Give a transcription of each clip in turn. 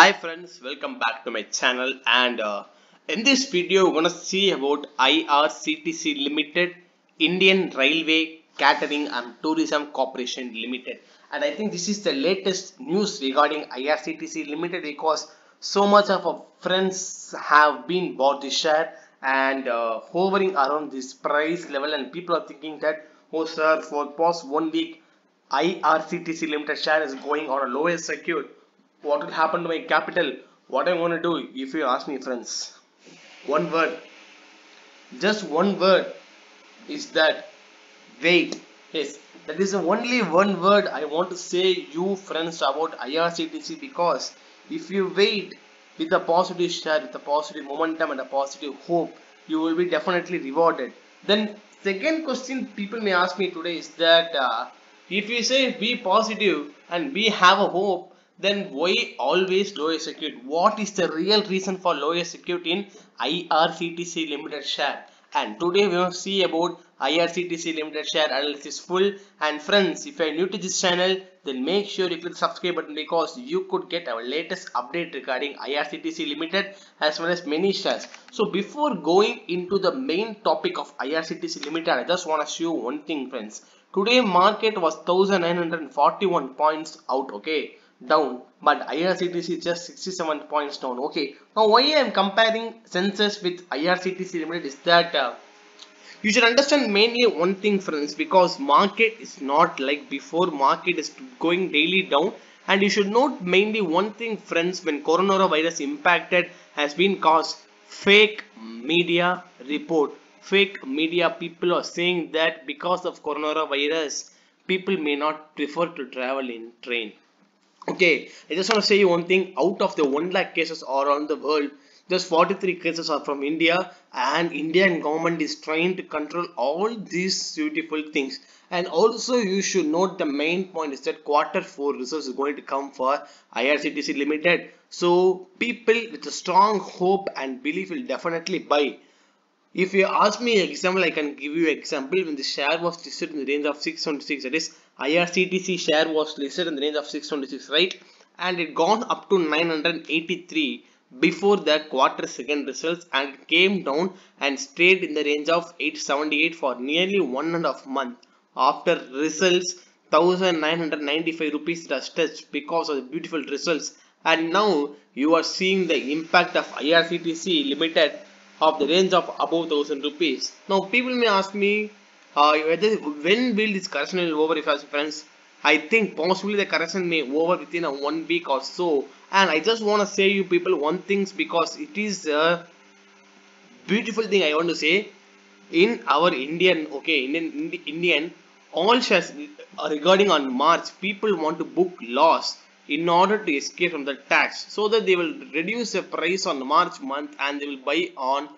Hi friends, welcome back to my channel and uh, in this video we're gonna see about IRCTC Limited, Indian Railway Catering and Tourism Corporation Limited. And I think this is the latest news regarding IRCTC Limited because so much of our friends have been bought this share and uh, hovering around this price level and people are thinking that oh sir for past one week IRCTC Limited share is going on a lowest secured what will happen to my capital? What i'm going to do if you ask me friends? One word. Just one word is that wait. Yes that is the only one word i want to say you friends about irctc because if you wait with a positive share with a positive momentum and a positive hope you will be definitely rewarded. Then second question people may ask me today is that uh, if you say be positive and we have a hope then why always lower security? What is the real reason for lower security in IRCTC limited share? And today we will see about IRCTC limited share analysis full. And friends, if you are new to this channel, then make sure you click the subscribe button because you could get our latest update regarding IRCTC limited as well as many shares. So before going into the main topic of IRCTC limited, I just want to show one thing friends. Today market was 1941 points out okay down but IRCTC is just 67 points down. Okay now why I am comparing Sensex with IRCTC limited is that uh, you should understand mainly one thing friends because market is not like before market is going daily down. And you should note mainly one thing friends when coronavirus impacted has been caused fake media report. Fake media people are saying that because of coronavirus people may not prefer to travel in train okay i just want to say you one thing. Out of the 1 lakh cases around the world just 43 cases are from india and indian government is trying to control all these beautiful things. And also you should note the main point is that quarter 4 results is going to come for irctc limited. So people with a strong hope and belief will definitely buy. If you ask me example i can give you example. When the share was listed in the range of 626 that is irctc share was listed in the range of 626 right? And it gone up to 983 before the quarter second results and came down and stayed in the range of 878 for nearly one and a half month. After results 1995 rupees was touched because of the beautiful results. And now you are seeing the impact of irctc limited of the range of above 1000 rupees. Now people may ask me uh, when will this correction will over if as friends I think possibly the correction may over within a one week or so. And I just want to say you people one things because it is a beautiful thing I want to say. In our Indian okay Indian Indian all shares regarding on March people want to book loss in order to escape from the tax so that they will reduce the price on March month and they will buy on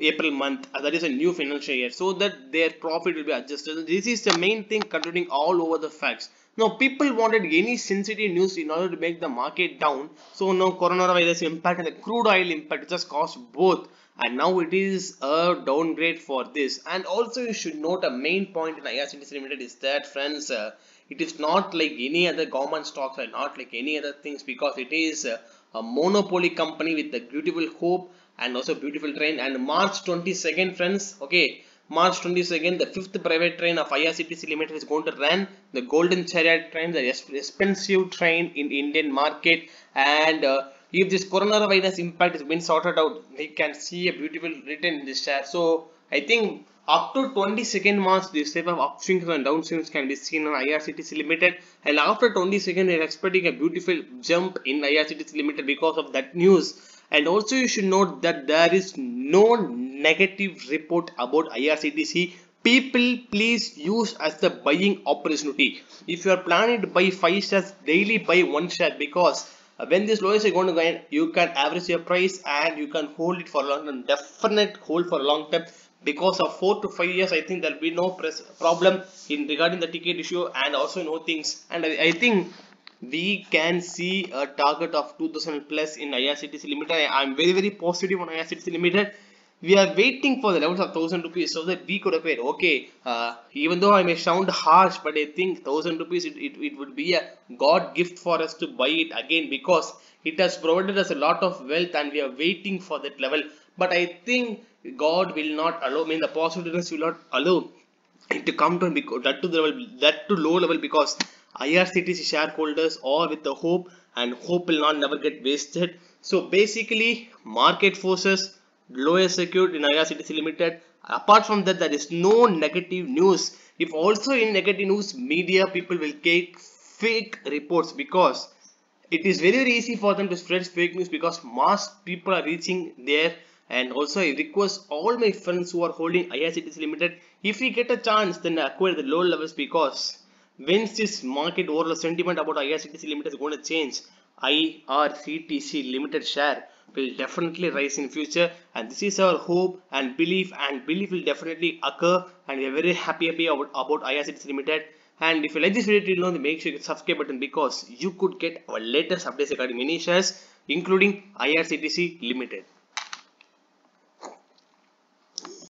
April month uh, that is a new financial year so that their profit will be adjusted. This is the main thing controlling all over the facts. Now people wanted any sensitive news in order to make the market down. So now coronavirus impact and the crude oil impact just caused both. And now it is a downgrade for this. And also you should note a main point in IRCTC limited is that friends uh, it is not like any other government stocks and not like any other things because it is a, a monopoly company with a beautiful hope and also beautiful train. And March 22nd friends okay? March 22nd the fifth private train of IRCTC limited is going to run. The golden chariot train the expensive train in Indian market. And uh, if this coronavirus impact has been sorted out we can see a beautiful return in this share so I think up to 22nd March, this type of upswings and downswings can be seen on IRCTC Limited. And after 22nd, we are expecting a beautiful jump in IRCTC Limited because of that news. And also you should note that there is no negative report about IRCTC. People please use as the buying opportunity. If you are planning to buy 5 shares, daily buy 1 share because when this lowest is going to go in, you can average your price and you can hold it for long term. Definite hold for long time because of four to five years i think there'll be no problem in regarding the ticket issue and also no things. And I, I, think we can see a target of 2000 plus in IRCTC limited. I, am very very positive on IRCTC limited. We are waiting for the levels of 1000 rupees so that we could acquire okay uh, even though i may sound harsh but i think 1000 rupees it, it, it would be a god gift for us to buy it again because it has provided us a lot of wealth and we are waiting for that level. But i think god will not allow I mean the possibilities will not allow it to come down that to the level that to low level because IRCTC shareholders are with the hope and hope will not never get wasted so basically market forces lower secured in IRCTC Limited. Apart from that, there is no negative news. If also in negative news, media people will take fake reports because it is very very easy for them to spread fake news because mass people are reaching there and also I request all my friends who are holding IRCTC Limited if we get a chance then acquire the low levels because once this market overall sentiment about IRCTC Limited is going to change IRCTC Limited share will definitely rise in future. And this is our hope and belief and belief will definitely occur. And we are very happy, happy about, about IRCTC Limited. And if you like this video till now then make sure you hit subscribe button because you could get our latest updates regarding many shares including IRCTC Limited.